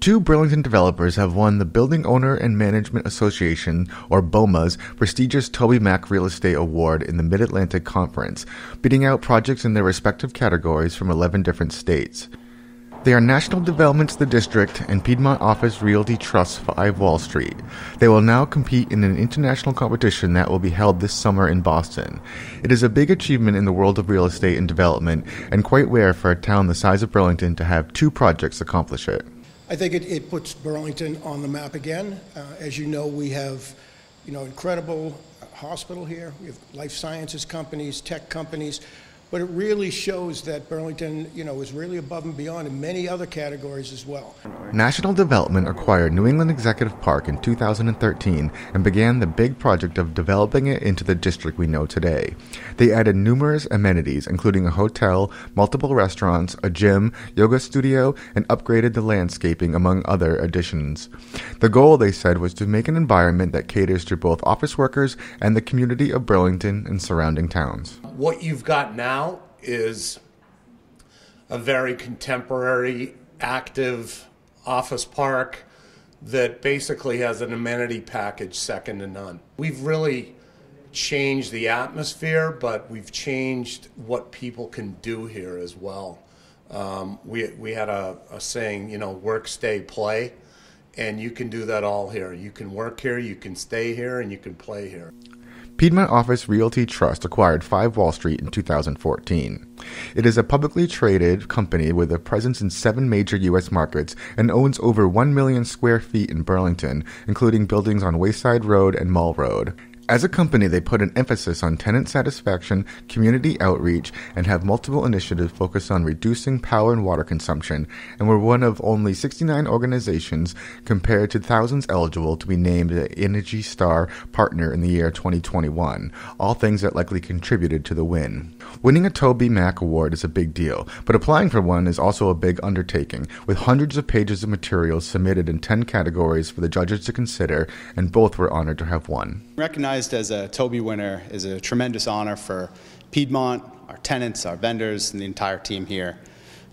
Two Burlington developers have won the Building Owner and Management Association, or BOMA's, prestigious Toby Mac Real Estate Award in the Mid Atlantic Conference, beating out projects in their respective categories from 11 different states. They are National Developments The District and Piedmont Office Realty Trust 5 Wall Street. They will now compete in an international competition that will be held this summer in Boston. It is a big achievement in the world of real estate and development, and quite rare for a town the size of Burlington to have two projects accomplish it. I think it, it puts Burlington on the map again. Uh, as you know, we have, you know, incredible hospital here. We have life sciences companies, tech companies. But it really shows that Burlington, you know, is really above and beyond in many other categories as well. National Development acquired New England Executive Park in 2013 and began the big project of developing it into the district we know today. They added numerous amenities, including a hotel, multiple restaurants, a gym, yoga studio, and upgraded the landscaping, among other additions. The goal, they said, was to make an environment that caters to both office workers and the community of Burlington and surrounding towns. What you've got now now is a very contemporary, active office park that basically has an amenity package second to none. We've really changed the atmosphere, but we've changed what people can do here as well. Um, we, we had a, a saying, you know, work, stay, play, and you can do that all here. You can work here, you can stay here, and you can play here. Piedmont Office Realty Trust acquired 5 Wall Street in 2014. It is a publicly traded company with a presence in seven major U.S. markets and owns over 1 million square feet in Burlington, including buildings on Wayside Road and Mall Road. As a company, they put an emphasis on tenant satisfaction, community outreach, and have multiple initiatives focused on reducing power and water consumption, and were one of only 69 organizations compared to thousands eligible to be named the Energy Star partner in the year 2021, all things that likely contributed to the win. Winning a Toby Mac Award is a big deal, but applying for one is also a big undertaking, with hundreds of pages of materials submitted in 10 categories for the judges to consider, and both were honored to have won. Recognize recognized as a Toby winner is a tremendous honor for Piedmont, our tenants, our vendors, and the entire team here.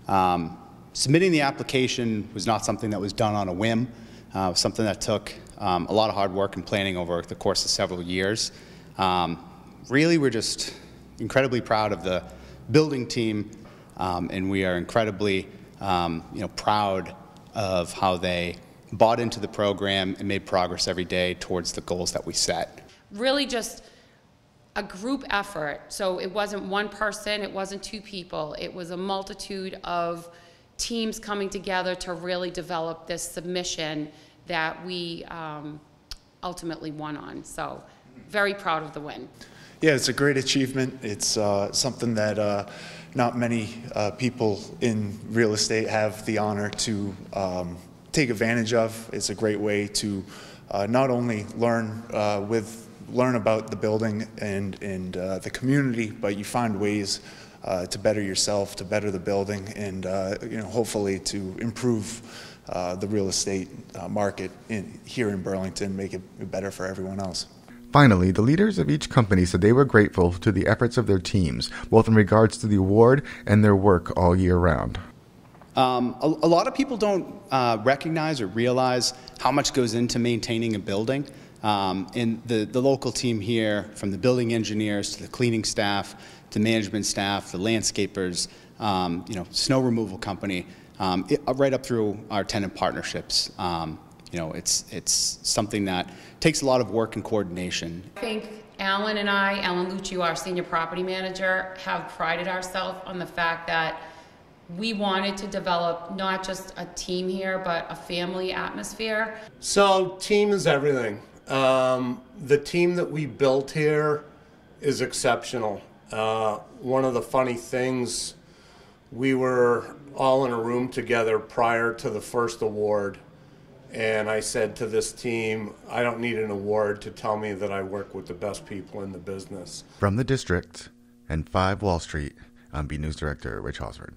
Um, submitting the application was not something that was done on a whim. Uh, something that took um, a lot of hard work and planning over the course of several years. Um, really, we're just incredibly proud of the building team, um, and we are incredibly, um, you know, proud of how they bought into the program and made progress every day towards the goals that we set really just a group effort. So it wasn't one person, it wasn't two people, it was a multitude of teams coming together to really develop this submission that we um, ultimately won on. So very proud of the win. Yeah, it's a great achievement. It's uh, something that uh, not many uh, people in real estate have the honor to um, take advantage of. It's a great way to uh, not only learn uh, with learn about the building and, and uh, the community, but you find ways uh, to better yourself, to better the building, and uh, you know, hopefully to improve uh, the real estate uh, market in, here in Burlington, make it better for everyone else. Finally, the leaders of each company said they were grateful to the efforts of their teams, both in regards to the award and their work all year round. Um, a, a, lot of people don't uh, recognize or realize how much goes into maintaining a building. Um, and the, the local team here, from the building engineers to the cleaning staff, to management staff, the landscapers, um, you know, snow removal company, um, it, uh, right up through our tenant partnerships. Um, you know, it's, it's something that takes a lot of work and coordination. I think Alan and I, Alan Lucci, our senior property manager, have prided ourselves on the fact that we wanted to develop not just a team here, but a family atmosphere. So, team is everything. Um, the team that we built here is exceptional. Uh, one of the funny things, we were all in a room together prior to the first award. And I said to this team, I don't need an award to tell me that I work with the best people in the business. From the district and 5 Wall Street, I'm BCAT News Director Rich Hosford.